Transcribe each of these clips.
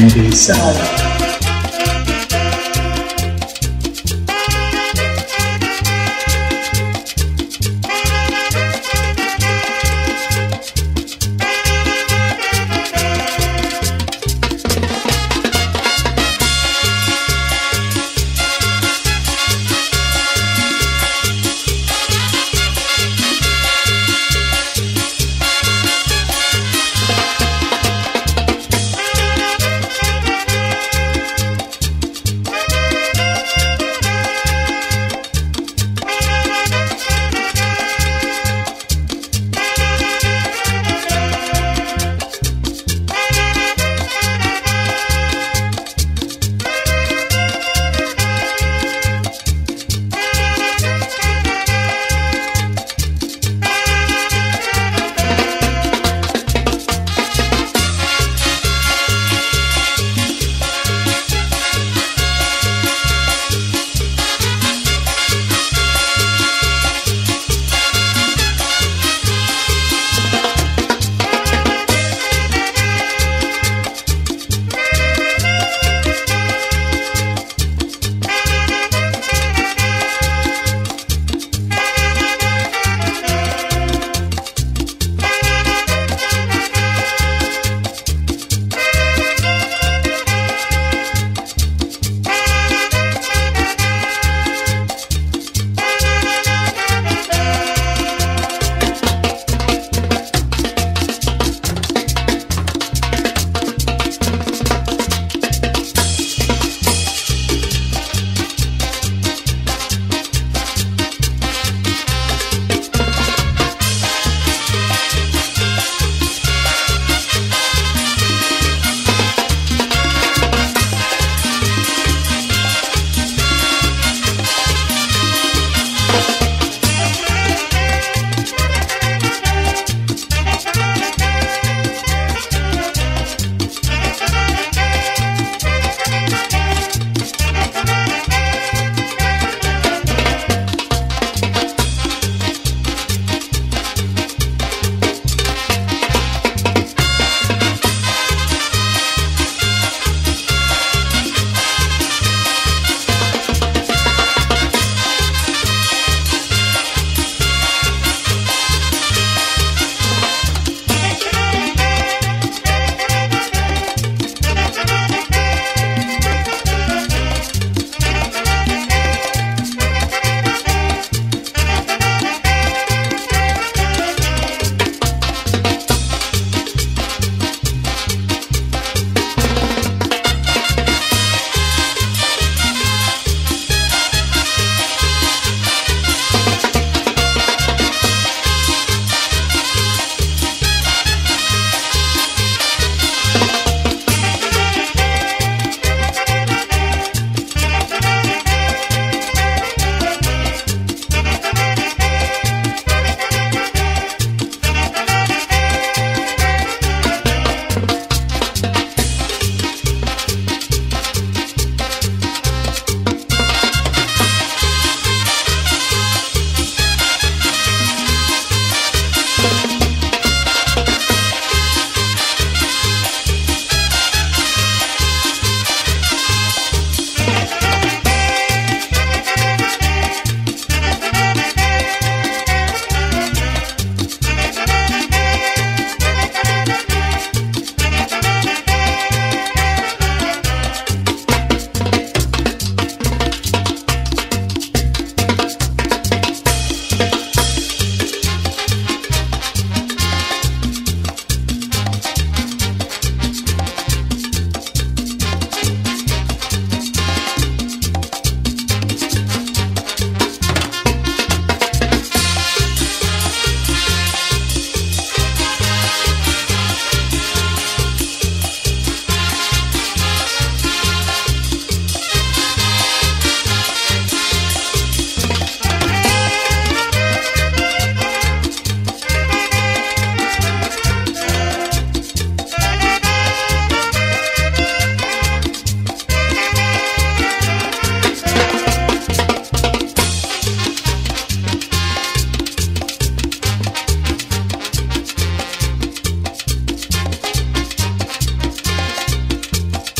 empezar.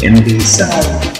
MD Sound.